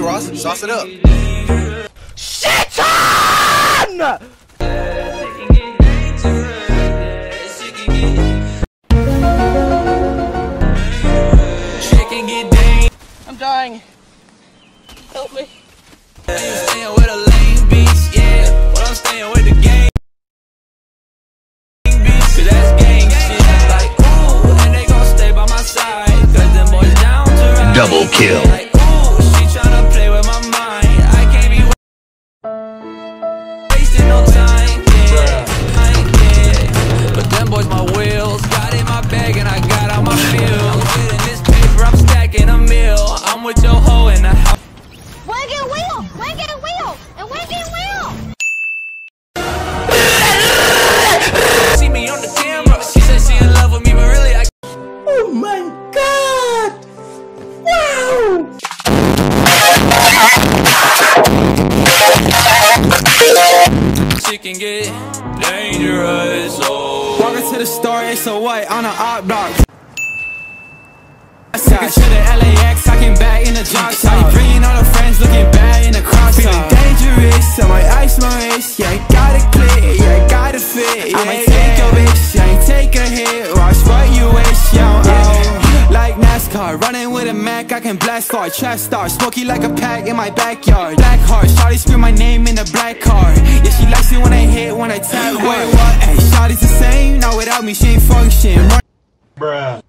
Ross. Sauce it up. Shit on! I'm dying. Help me. Staying with I'm with your hoe in the house. Wing and wheel! Wing and wheel! And wing and wheel! See me on the camera. She said she in love with me, but really I Oh my god! Wow! she can get dangerous. Oh. Walking to the store, it's a white on an op block. Took it to the LAX, I back in the drop top. Bringing all the friends, looking bad in the crop Feeling dangerous, I might ice my wrist. Yeah, I got it clear, yeah, I got it fit. Yeah, I might take a bitch, yeah, I take a hit. Watch what you wish, oh. yeah, oh. Like NASCAR, running with a Mac, I can blast far. Trap star, smoky like a pack in my backyard. Black heart, shawty scream my name in the black car. Yeah, she likes it when I hit, when I tap. Wait, what? Hey, shawty's the same, now without me, she ain't function. Run Bruh.